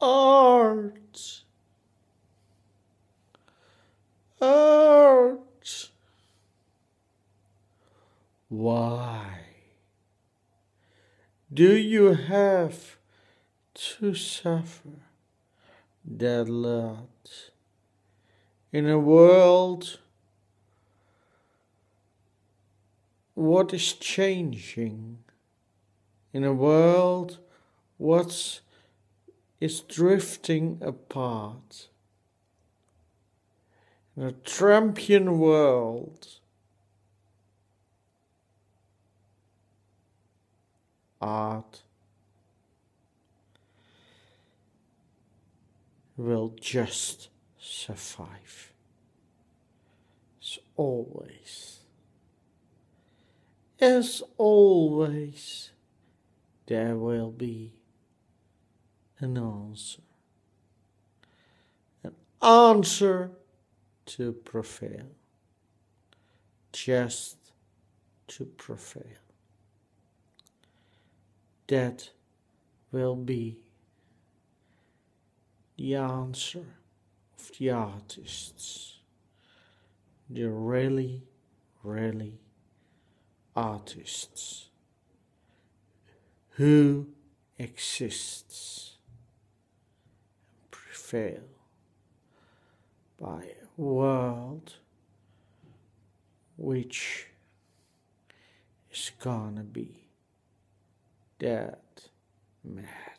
art, art. Why do you have to suffer that lot in a world? What is changing in a world? What is drifting apart? In a Trumpian world, art will just survive. As always. As always, there will be an answer. An answer to prevail. Just to prevail. That will be the answer of the artists. The really, really artists who exists prevail by a world which is gonna be dead mad.